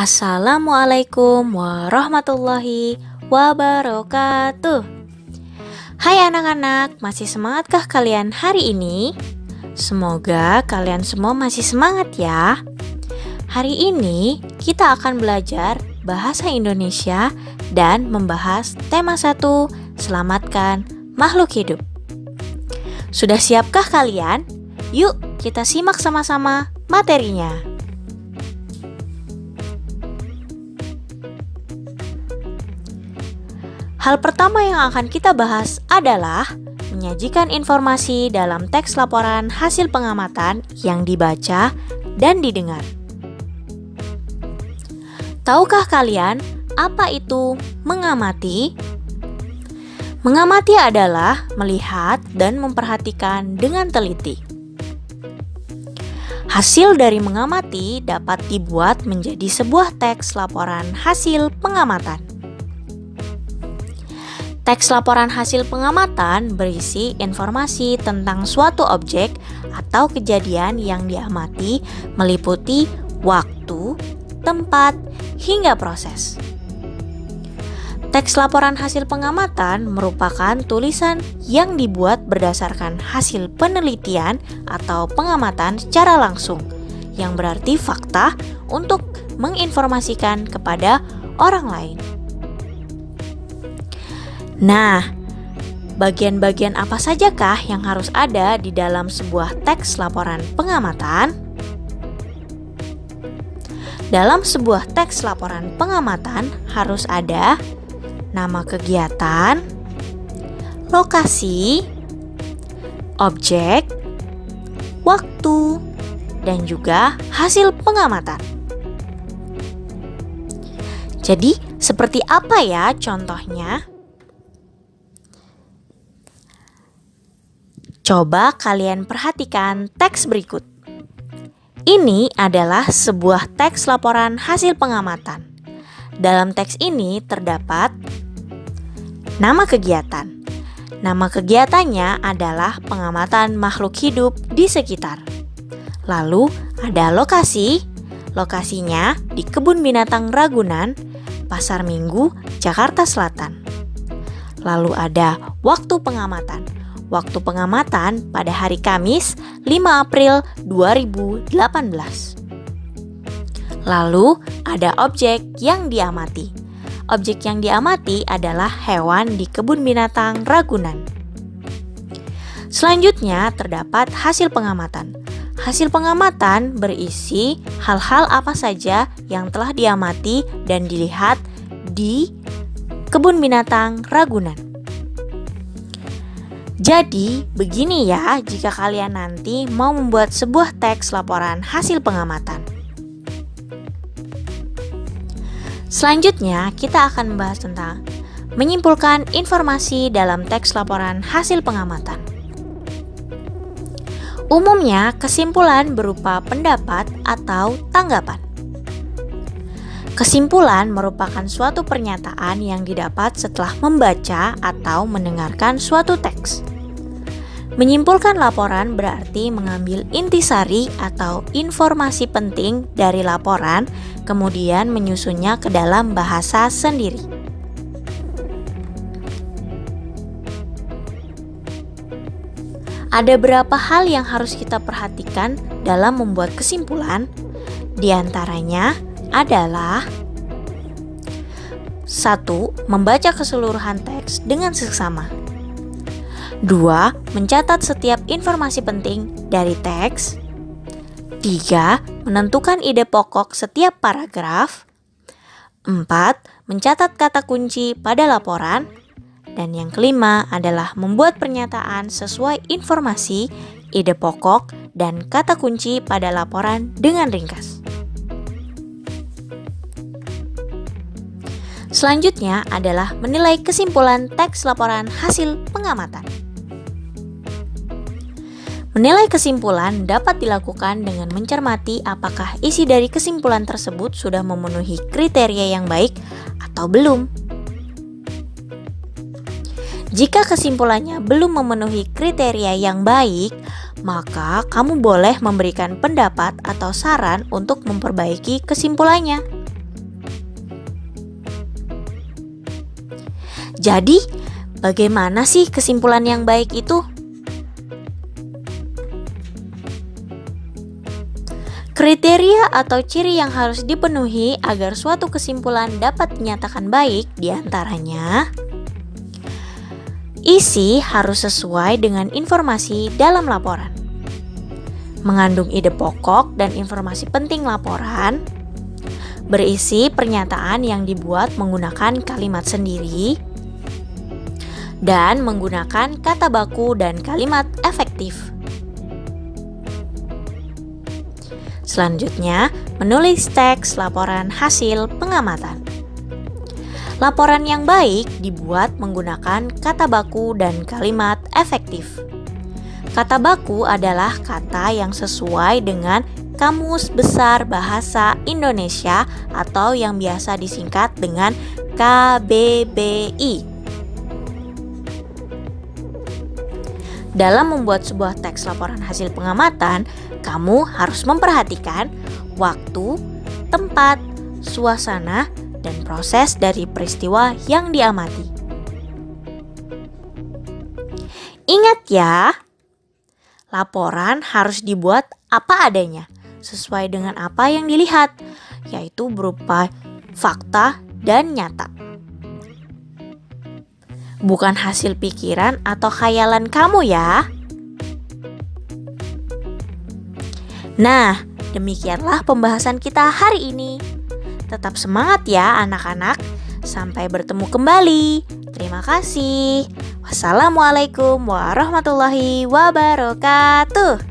Assalamualaikum warahmatullahi wabarakatuh. Hai anak-anak, masih semangatkah kalian hari ini? Semoga kalian semua masih semangat ya. Hari ini kita akan belajar bahasa Indonesia dan membahas tema satu, selamatkan makhluk hidup. Sudah siapkah kalian? Yuk kita simak sama-sama materinya. Hal pertama yang akan kita bahas adalah menyajikan informasi dalam teks laporan hasil pengamatan yang dibaca dan didengar. Tahukah kalian apa itu mengamati? Mengamati adalah melihat dan memperhatikan dengan teliti. Hasil dari mengamati dapat dibuat menjadi sebuah teks laporan hasil pengamatan. Teks laporan hasil pengamatan berisi informasi tentang suatu objek atau kejadian yang diamati meliputi waktu, tempat, hingga proses. Teks laporan hasil pengamatan merupakan tulisan yang dibuat berdasarkan hasil penelitian atau pengamatan secara langsung, yang berarti fakta untuk menginformasikan kepada orang lain. Nah, bagian-bagian apa sajakah yang harus ada di dalam sebuah teks laporan pengamatan? Dalam sebuah teks laporan pengamatan harus ada nama kegiatan, lokasi, objek, waktu, dan juga hasil pengamatan. Jadi, seperti apa ya contohnya? Coba kalian perhatikan teks berikut. Ini adalah sebuah teks laporan hasil pengamatan. Dalam teks ini terdapat nama kegiatan. Nama kegiatannya adalah pengamatan makhluk hidup di sekitar. Lalu ada lokasi. Lokasinya di Kebun Binatang Ragunan, Pasar Minggu, Jakarta Selatan. Lalu ada waktu pengamatan waktu pengamatan pada hari Kamis 5 April 2018. Lalu ada objek yang diamati. Objek yang diamati adalah hewan di kebun binatang Ragunan. Selanjutnya terdapat hasil pengamatan. Hasil pengamatan berisi hal-hal apa saja yang telah diamati dan dilihat di kebun binatang Ragunan. Jadi, begini ya jika kalian nanti mau membuat sebuah teks laporan hasil pengamatan. Selanjutnya, kita akan membahas tentang menyimpulkan informasi dalam teks laporan hasil pengamatan. Umumnya, kesimpulan berupa pendapat atau tanggapan. Kesimpulan merupakan suatu pernyataan yang didapat setelah membaca atau mendengarkan suatu teks. Menyimpulkan laporan berarti mengambil intisari atau informasi penting dari laporan, kemudian menyusunnya ke dalam bahasa sendiri. Ada beberapa hal yang harus kita perhatikan dalam membuat kesimpulan. Di antaranya adalah satu, membaca keseluruhan teks dengan seksama. 2. Mencatat setiap informasi penting dari teks. 3. Menentukan ide pokok setiap paragraf. 4. Mencatat kata kunci pada laporan. Dan yang kelima adalah membuat pernyataan sesuai informasi, ide pokok, dan kata kunci pada laporan dengan ringkas. Selanjutnya adalah menilai kesimpulan teks laporan hasil pengamatan. Menilai kesimpulan dapat dilakukan dengan mencermati apakah isi dari kesimpulan tersebut sudah memenuhi kriteria yang baik atau belum. Jika kesimpulannya belum memenuhi kriteria yang baik, maka kamu boleh memberikan pendapat atau saran untuk memperbaiki kesimpulannya. Jadi, bagaimana sih kesimpulan yang baik itu? Kriteria atau ciri yang harus dipenuhi agar suatu kesimpulan dapat dinyatakan baik di antaranya Isi harus sesuai dengan informasi dalam laporan Mengandung ide pokok dan informasi penting laporan Berisi pernyataan yang dibuat menggunakan kalimat sendiri Dan menggunakan kata baku dan kalimat efektif Selanjutnya, menulis teks laporan hasil pengamatan. Laporan yang baik dibuat menggunakan kata baku dan kalimat efektif. Kata baku adalah kata yang sesuai dengan Kamus Besar Bahasa Indonesia atau yang biasa disingkat dengan KBBI. Dalam membuat sebuah teks laporan hasil pengamatan, kamu harus memperhatikan waktu, tempat, suasana, dan proses dari peristiwa yang diamati. Ingat ya, laporan harus dibuat apa adanya, sesuai dengan apa yang dilihat, yaitu berupa fakta dan nyata bukan hasil pikiran atau khayalan kamu ya. Nah, demikianlah pembahasan kita hari ini. Tetap semangat ya anak-anak. Sampai bertemu kembali. Terima kasih. Wassalamualaikum warahmatullahi wabarakatuh.